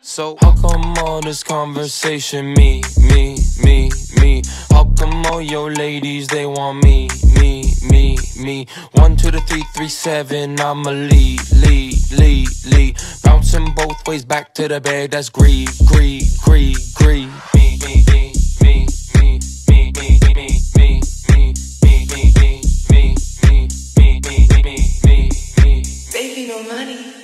So how come all this conversation me, me, me, me? How come all your ladies they want me, me, me, me? One, two, the three, three, seven, I'ma lead, lead, lead, lead. Bouncing both ways back to the bed, that's greed, greed, greed, greed. Me, me, me, me, me, me, me, me, me. Baby, no money.